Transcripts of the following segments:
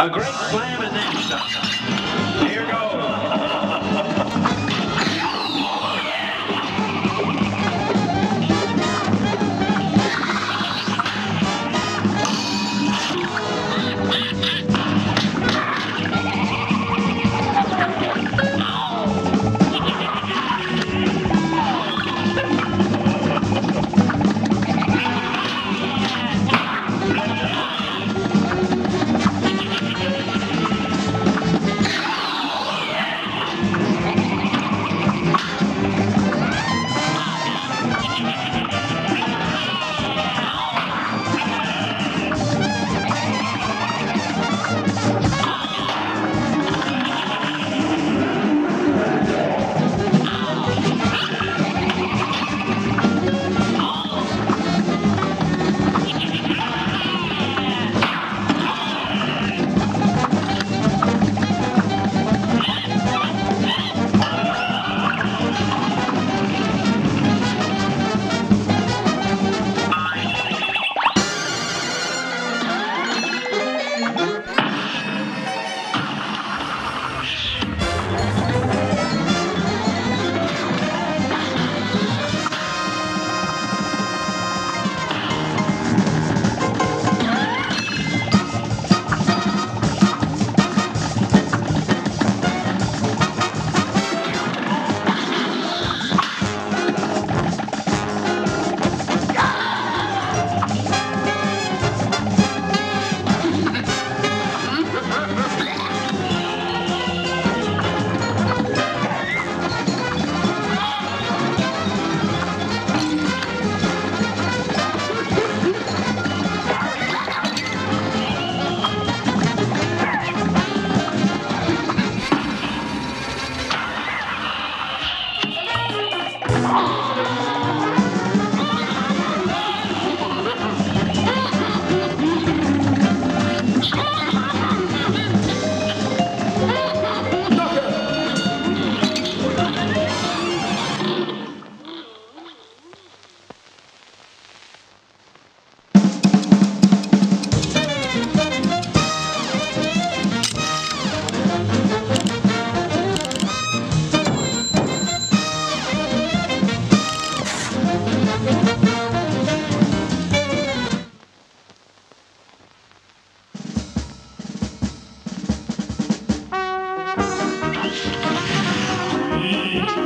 A great slam and then stop. Here goes.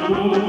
Oh,